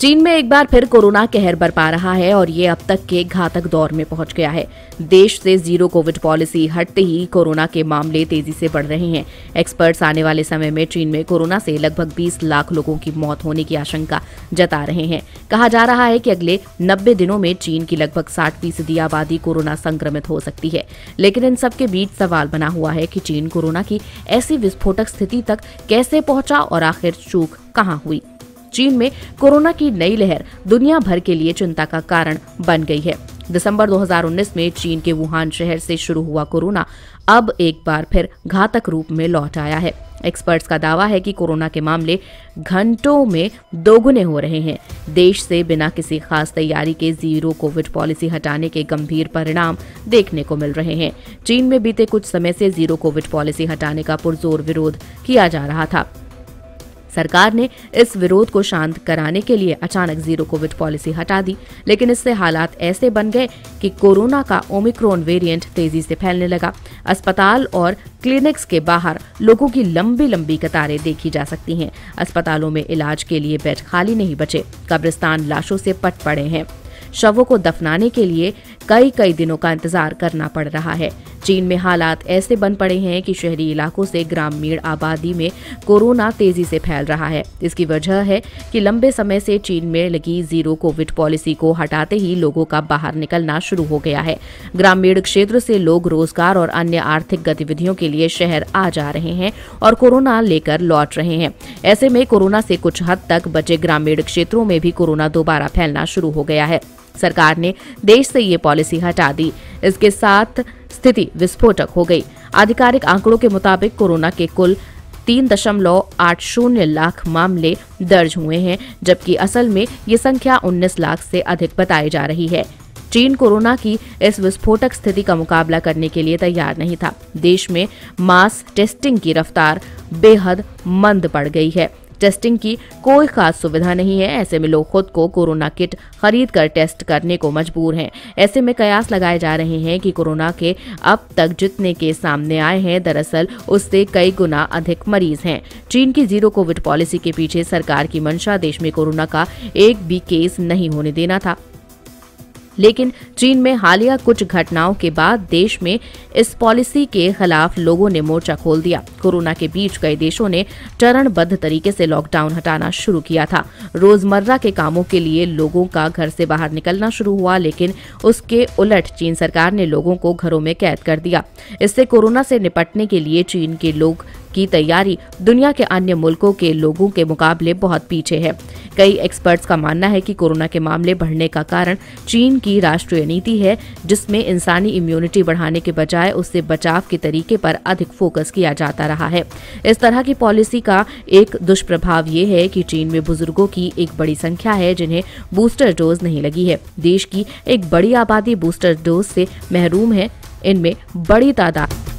चीन में एक बार फिर कोरोना कहर बरपा रहा है और ये अब तक के घातक दौर में पहुँच गया है। देश से ज़ीरो कोविड पॉलिसी हटते ही कोरोना के मामले तेज़ी से बढ़ रहे हैं। एक्सपर्ट्स आने वाले समय में चीन में कोरोना से लगभग 20 लाख लोगों की मौत होने की आशंका जता रहे हैं। कहा जा रहा है कि अगले 90 दिनों में चीन की लगभग 60 फ़ीसदी आबादी कोरोना संक्रमित हो सकती है। लेकिन इन सबके बीच सवाल बना हुआ है की चीन कोरोना की ऐसी विस्फोटक स्थिति तक कैसे पहुँचा और आखिर चूक कहाँ हुई? चीन में कोरोना की नई लहर दुनिया भर के लिए चिंता का कारण बन गई है। दिसंबर 2019 में चीन के वुहान शहर से शुरू हुआ कोरोना, अब एक बार फिर घातक रूप में लौट आया है। एक्सपर्ट्स का दावा है कि कोरोना के मामले घंटों में दोगुने हो रहे हैं। देश से बिना किसी खास तैयारी के ज़ीरो कोविड पॉलिसी हटाने के गंभीर परिणाम देखने को मिल रहे हैं। चीन में बीते कुछ समय से ज़ीरो कोविड पॉलिसी हटाने का पुरजोर विरोध किया जा रहा था। सरकार ने इस विरोध को शांत कराने के लिए अचानक ज़ीरो कोविड पॉलिसी हटा दी, लेकिन इससे हालात ऐसे बन गए कि कोरोना का ओमिक्रोन वेरिएंट तेज़ी से फैलने लगा। अस्पताल और क्लिनिक्स के बाहर लोगों की लंबी लंबी कतारें देखी जा सकती हैं। अस्पतालों में इलाज के लिए बेड खाली नहीं बचे, कब्रिस्तान लाशों से पट पड़े हैं। शवों को दफनाने के लिए कई कई दिनों का इंतज़ार करना पड़ रहा है। चीन में हालात ऐसे बन पड़े हैं कि शहरी इलाकों से ग्रामीण आबादी में कोरोना तेज़ी से फैल रहा है। इसकी वजह है कि लंबे समय से चीन में लगी ज़ीरो कोविड पॉलिसी को हटाते ही लोगों का बाहर निकलना शुरू हो गया है। ग्रामीण क्षेत्र से लोग रोज़गार और अन्य आर्थिक गतिविधियों के लिए शहर आ जा रहे हैं और कोरोना लेकर लौट रहे हैं। ऐसे में कोरोना से कुछ हद तक बचे ग्रामीण क्षेत्रों में भी कोरोना दोबारा फैलना शुरू हो गया है। सरकार ने देश से ये पॉलिसी हटा दी। इसके साथ स्थिति विस्फोटक हो गई। आधिकारिक आंकड़ों के मुताबिक कोरोना के कुल तीन दशमलव आठ शून्य लाख मामले दर्ज हुए हैं, जबकि असल में ये संख्या उन्नीस लाख से अधिक बताई जा रही है। चीन कोरोना की इस विस्फोटक स्थिति का मुकाबला करने के लिए तैयार नहीं था। देश में मास टेस्टिंग की रफ्तार बेहद मंद पड़ गई है। टेस्टिंग की कोई खास सुविधा नहीं है। ऐसे में लोग खुद को कोरोना किट खरीद कर टेस्ट करने को मजबूर हैं। ऐसे में कयास लगाए जा रहे हैं कि कोरोना के अब तक जितने केस सामने आए हैं, दरअसल उससे कई गुना अधिक मरीज़ हैं। चीन की ज़ीरो कोविड पॉलिसी के पीछे सरकार की मंशा, देश में कोरोना का एक भी केस नहीं होने देना था। लेकिन चीन में हालिया कुछ घटनाओं के बाद देश में इस पॉलिसी के खिलाफ लोगों ने मोर्चा खोल दिया। कोरोना के बीच कई देशों ने चरणबद्ध तरीके से लॉकडाउन हटाना शुरू किया था। रोज़मर्रा के कामों के लिए लोगों का घर से बाहर निकलना शुरू हुआ, लेकिन उसके उलट चीन सरकार ने लोगों को घरों में कैद कर दिया। इससे कोरोना से निपटने के लिए चीन के लोग की तैयारी दुनिया के अन्य मुल्कों के लोगों के मुकाबले बहुत पीछे है। कई एक्सपर्ट्स का मानना है कि कोरोना के मामले बढ़ने का कारण चीन की राष्ट्रीय नीति है, जिसमें इंसानी इम्यूनिटी बढ़ाने के बजाय उससे बचाव के तरीके पर अधिक फोकस किया जाता रहा है। इस तरह की पॉलिसी का एक दुष्प्रभाव ये है कि चीन में बुज़ुर्गों की एक बड़ी संख्या है, जिन्हें बूस्टर डोज नहीं लगी है। देश की एक बड़ी आबादी बूस्टर डोज से महरूम है। इनमें बड़ी तादाद